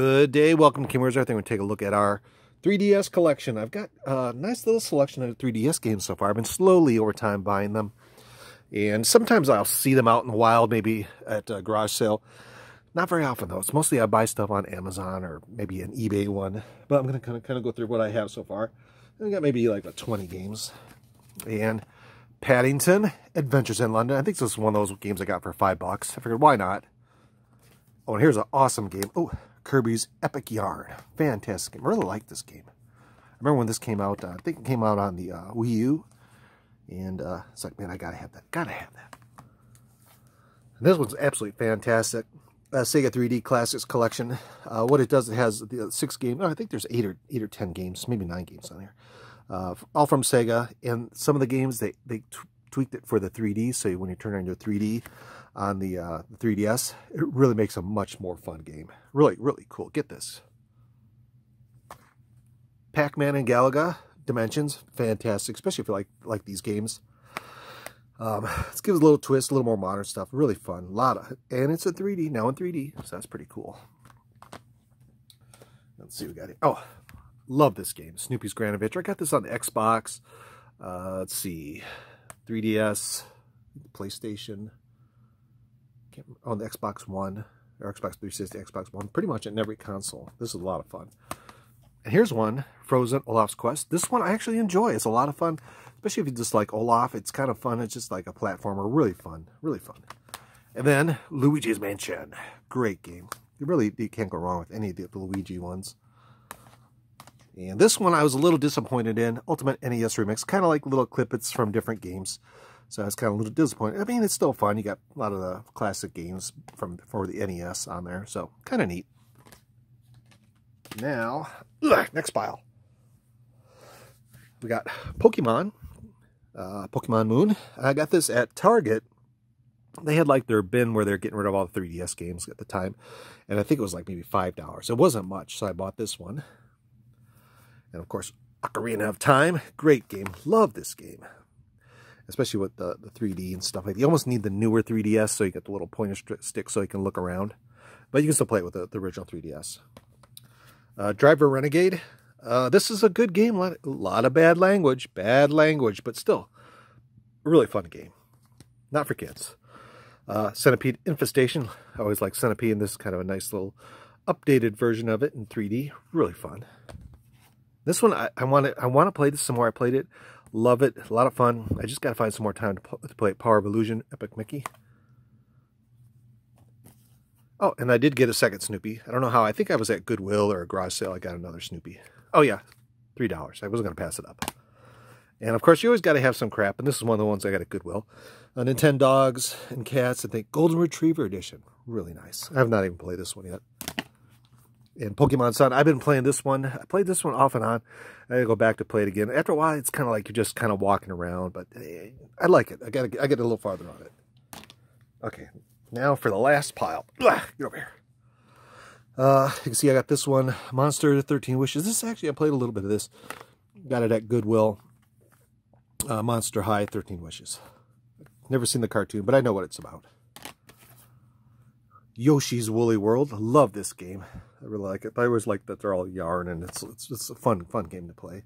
Good day, welcome to Kimmer's Earth. We're going to take a look at our 3DS collection. I've got a nice little selection of 3DS games so far. I've been slowly over time buying them. And sometimes I'll see them out in the wild, maybe at a garage sale. Not very often though. It's mostly I buy stuff on Amazon or maybe an eBay one. But I'm going to kind of, kind of go through what I have so far. I got maybe like 20 games. And Paddington, Adventures in London. I think this is one of those games I got for five bucks. I figured, why not? Oh, and here's an awesome game. Oh, Kirby's Epic Yarn. Fantastic game. I really like this game. I remember when this came out, uh, I think it came out on the uh, Wii U. And uh, it's like, man, I gotta have that. Gotta have that. And this one's absolutely fantastic. Uh, Sega 3D Classics Collection. Uh, what it does, it has the six games. Oh, I think there's eight or eight or ten games, maybe nine games on there. Uh, all from Sega. And some of the games, they, they tweaked it for the 3D. So when you turn on your 3D, on the, uh, the 3DS, it really makes a much more fun game. Really, really cool. Get this. Pac-Man and Galaga Dimensions, fantastic, especially if you like like these games. Um, let's give it a little twist, a little more modern stuff. Really fun. A lot of, and it's a 3D, now in 3D, so that's pretty cool. Let's see what we got here. Oh, love this game, Snoopy's Adventure. I got this on Xbox. Uh, let's see, 3DS, PlayStation, on the Xbox One, or Xbox 360, Xbox One, pretty much in every console. This is a lot of fun. And here's one, Frozen Olaf's Quest. This one I actually enjoy. It's a lot of fun, especially if you just like Olaf. It's kind of fun. It's just like a platformer. Really fun. Really fun. And then Luigi's Mansion. Great game. You really you can't go wrong with any of the Luigi ones. And this one I was a little disappointed in. Ultimate NES Remix. Kind of like little clippets from different games. So I was kind of a little disappointed. I mean, it's still fun. You got a lot of the classic games from for the NES on there. So kind of neat. Now, ugh, next pile. We got Pokemon. Uh, Pokemon Moon. I got this at Target. They had like their bin where they're getting rid of all the 3DS games at the time. And I think it was like maybe $5. It wasn't much, so I bought this one. And of course, Ocarina of Time. Great game. Love this game especially with the, the 3D and stuff like that. You almost need the newer 3DS so you get the little pointer stick so you can look around. But you can still play it with the, the original 3DS. Uh, Driver Renegade. Uh, this is a good game. A lot, a lot of bad language. Bad language, but still really fun game. Not for kids. Uh, Centipede Infestation. I always like Centipede, and this is kind of a nice little updated version of it in 3D. Really fun. This one, I, I want to I want to play this some more. I played it Love it. A lot of fun. I just got to find some more time to, to play Power of Illusion, Epic Mickey. Oh, and I did get a second Snoopy. I don't know how. I think I was at Goodwill or a garage sale. I got another Snoopy. Oh, yeah. $3. I wasn't going to pass it up. And, of course, you always got to have some crap. And this is one of the ones I got at Goodwill. Uh, Nintendogs and Cats. I think Golden Retriever Edition. Really nice. I have not even played this one yet in Pokemon Sun. I've been playing this one. I played this one off and on. I go back to play it again. After a while, it's kind of like you're just kind of walking around, but eh, I like it. I gotta, I get a little farther on it. Okay, now for the last pile. Get over here. Uh, you can see I got this one, Monster 13 Wishes. This actually, I played a little bit of this. Got it at Goodwill. Uh, Monster High 13 Wishes. Never seen the cartoon, but I know what it's about. Yoshi's Woolly World. Love this game. I really like it. I always like that they're all yarn and it's it's a fun fun game to play.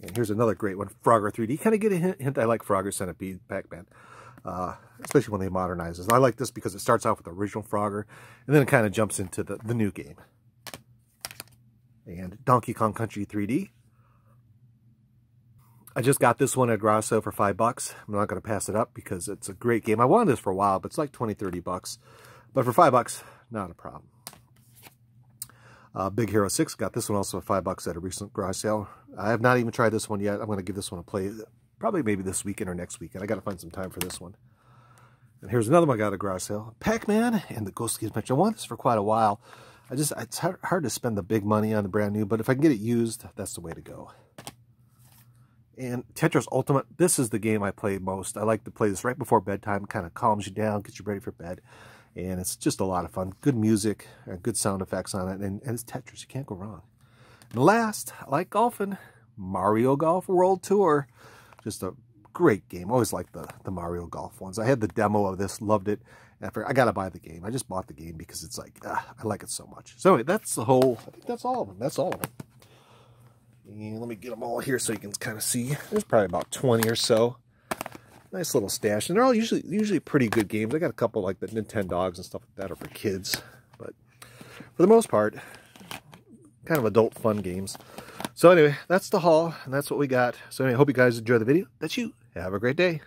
And here's another great one, Frogger 3D. Kind of get a hint, hint I like Frogger Centipede Pac-Man, uh, especially when they modernize it. I like this because it starts off with the original Frogger and then it kind of jumps into the, the new game. And Donkey Kong Country 3D. I just got this one at Grasso for five bucks. I'm not going to pass it up because it's a great game. I wanted this for a while, but it's like 20, 30 bucks. But for five bucks, not a problem. Uh, Big Hero 6, got this one also for five bucks at a recent garage sale. I have not even tried this one yet. I'm going to give this one a play probably maybe this weekend or next weekend. I got to find some time for this one. And here's another one I got at a garage sale. Pac-Man and the Ghost Games Metro. I wanted this for quite a while. I just, it's hard to spend the big money on the brand new, but if I can get it used, that's the way to go. And Tetris Ultimate, this is the game I play most. I like to play this right before bedtime. Kind of calms you down, gets you ready for bed and it's just a lot of fun. Good music, uh, good sound effects on it, and, and it's Tetris. You can't go wrong. And last, like golfing, Mario Golf World Tour. Just a great game. Always liked the, the Mario Golf ones. I had the demo of this, loved it. I got to buy the game. I just bought the game because it's like, uh, I like it so much. So anyway, that's the whole, I think that's all of them. That's all of them. And let me get them all here so you can kind of see. There's probably about 20 or so. Nice little stash. And they're all usually usually pretty good games. I got a couple like the Nintendogs and stuff like that are for kids. But for the most part, kind of adult fun games. So anyway, that's the haul, and that's what we got. So anyway, I hope you guys enjoy the video. That's you. Have a great day.